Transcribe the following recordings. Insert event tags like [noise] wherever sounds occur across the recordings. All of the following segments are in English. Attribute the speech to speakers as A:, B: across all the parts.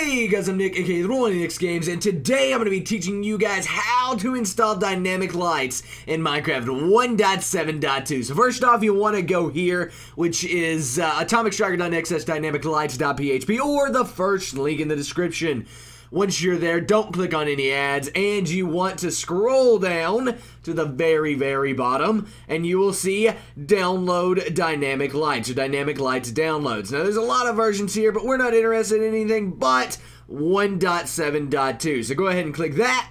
A: Hey guys, I'm Nic, aka The Rolling NicsGames, and today I'm going to be teaching you guys how to install dynamic lights in Minecraft 1.7.2. So first off, you want to go here, which is uh, atomicstryker.net slash dynamiclights.php, or the first link in the description. Once you're there, don't click on any ads, and you want to scroll down to the very, very bottom, and you will see download dynamic lights, or dynamic lights downloads. Now, there's a lot of versions here, but we're not interested in anything but 1.7.2. So go ahead and click that,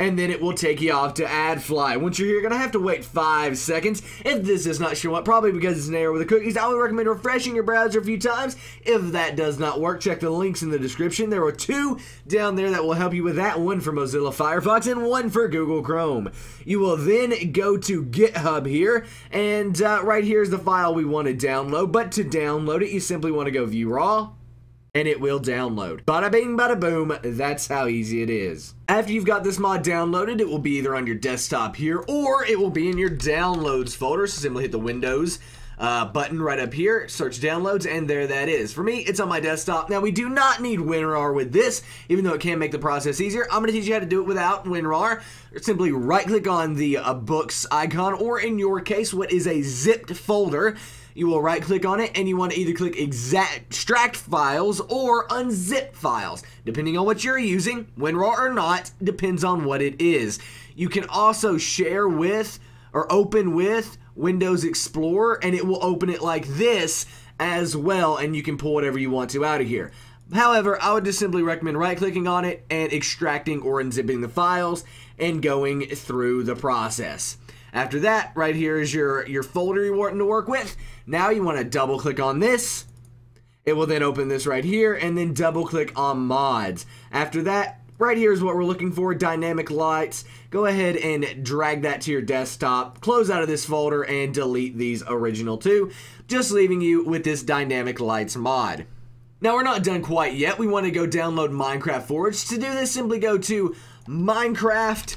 A: and then it will take you off to AdFly. Once you're here, you're going to have to wait five seconds. If this does not show up, probably because it's an error with the cookies, I would recommend refreshing your browser a few times. If that does not work, check the links in the description. There are two down there that will help you with that, one for Mozilla Firefox and one for Google Chrome. You will then go to GitHub here, and uh, right here is the file we want to download, but to download it, you simply want to go View Raw, and it will download. Bada bing, bada boom, that's how easy it is. After you've got this mod downloaded, it will be either on your desktop here, or it will be in your downloads folder, so simply hit the Windows uh, button right up here, search downloads, and there that is. For me, it's on my desktop. Now, we do not need WinRAR with this, even though it can make the process easier. I'm going to teach you how to do it without WinRAR. Simply right-click on the uh, books icon, or in your case, what is a zipped folder, you will right click on it and you want to either click extract files or unzip files. Depending on what you're using, WinRAR or not, depends on what it is. You can also share with or open with Windows Explorer and it will open it like this as well and you can pull whatever you want to out of here. However, I would just simply recommend right clicking on it and extracting or unzipping the files and going through the process. After that, right here is your, your folder you're wanting to work with. Now you want to double click on this. It will then open this right here and then double click on mods. After that, right here is what we're looking for, dynamic lights. Go ahead and drag that to your desktop, close out of this folder and delete these original two, just leaving you with this dynamic lights mod. Now we're not done quite yet. We want to go download Minecraft Forge. To do this, simply go to Minecraft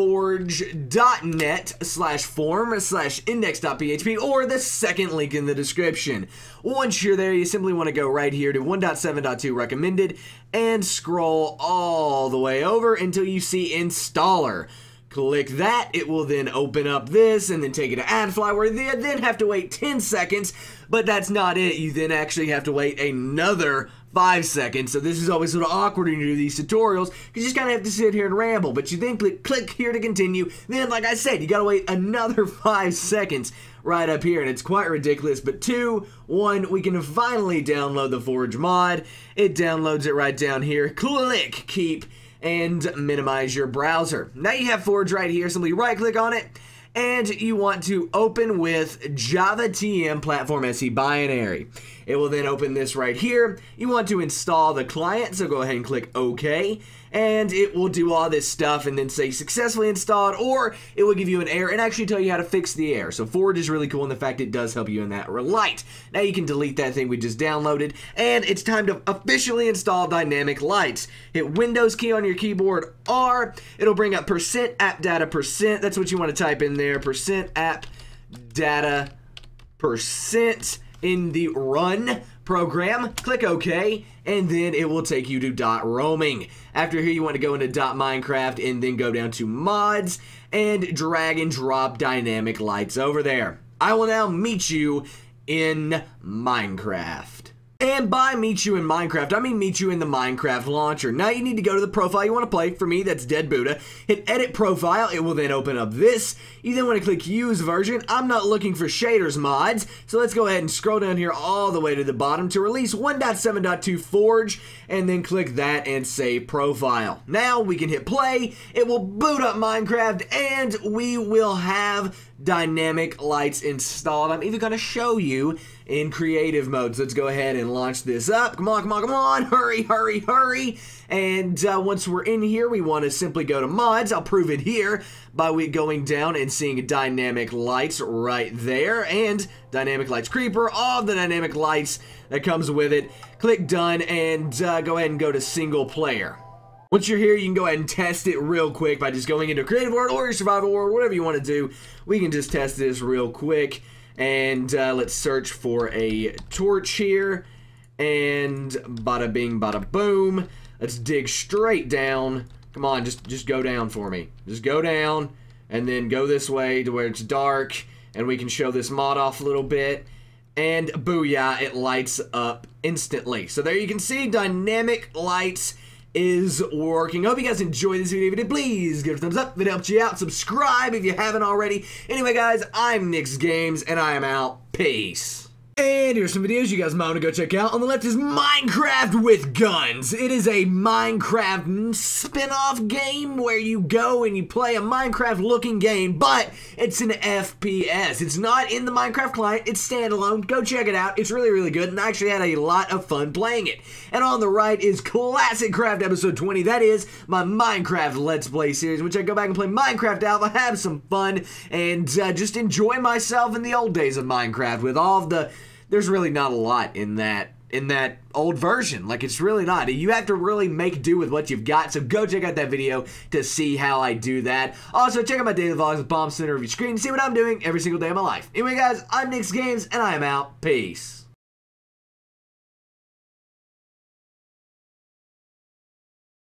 A: forge.net slash form slash index.php or the second link in the description. Once you're there, you simply want to go right here to 1.7.2 recommended and scroll all the way over until you see installer. Click that, it will then open up this and then take it to AdFly where you then have to wait 10 seconds, but that's not it. You then actually have to wait another five seconds. So this is always sort of awkward when you do these tutorials because you just kind of have to sit here and ramble. But you then click, click here to continue. Then, like I said, you got to wait another [laughs] five seconds right up here. And it's quite ridiculous. But two, one, we can finally download the Forge mod. It downloads it right down here. Click keep and minimize your browser. Now you have Forge right here. Simply right click on it and you want to open with Java TM Platform SE Binary. It will then open this right here. You want to install the client, so go ahead and click OK, and it will do all this stuff and then say successfully installed, or it will give you an error and actually tell you how to fix the error. So Forge is really cool in the fact it does help you in that light. Now you can delete that thing we just downloaded, and it's time to officially install Dynamic Lights. Hit Windows key on your keyboard, R, it'll bring up percent app data percent, that's what you want to type in there, percent app data percent in the run program, click OK, and then it will take you to dot roaming. After here, you want to go into dot Minecraft and then go down to mods and drag and drop dynamic lights over there. I will now meet you in Minecraft. And by meet you in Minecraft, I mean meet you in the Minecraft launcher. Now you need to go to the profile you want to play. For me, that's Dead Buddha. Hit edit profile. It will then open up this. You then want to click use version. I'm not looking for shaders mods. So let's go ahead and scroll down here all the way to the bottom to release 1.7.2 Forge and then click that and save profile. Now we can hit play. It will boot up Minecraft and we will have dynamic lights installed. I'm even going to show you in creative mode. So let's go ahead and launch this up. Come on, come on, come on. [laughs] Hurry, hurry, hurry. And uh, once we're in here, we want to simply go to mods. I'll prove it here by we going down and seeing dynamic lights right there. And dynamic lights creeper, all the dynamic lights that comes with it. Click done and uh, go ahead and go to single player. Once you're here, you can go ahead and test it real quick by just going into creative world or your survival world, whatever you want to do. We can just test this real quick. And uh, let's search for a torch here. And bada bing, bada boom. Let's dig straight down. Come on, just just go down for me. Just go down and then go this way to where it's dark and we can show this mod off a little bit. And booyah, it lights up instantly. So there you can see dynamic lights is working. Hope you guys enjoyed this video. If you did, please give it a thumbs up if it helped you out. Subscribe if you haven't already. Anyway, guys, I'm NicsGames, and I am out. Peace. And here's some videos you guys might want to go check out. On the left is Minecraft with Guns. It is a Minecraft spin-off game where you go and you play a Minecraft looking game, but it's an FPS. It's not in the Minecraft client, it's standalone. Go check it out. It's really, really good, and I actually had a lot of fun playing it. And on the right is Classic Craft Episode 20. That is my Minecraft Let's Play series, which I go back and play Minecraft Alpha, have some fun, and uh, just enjoy myself in the old days of Minecraft with all of the there's really not a lot in that in that old version. Like it's really not. You have to really make do with what you've got. So go check out that video to see how I do that. Also check out my daily vlogs with Bomb Center of your screen see what I'm doing every single day of my life. Anyway guys, I'm NicsGames and I am out. Peace.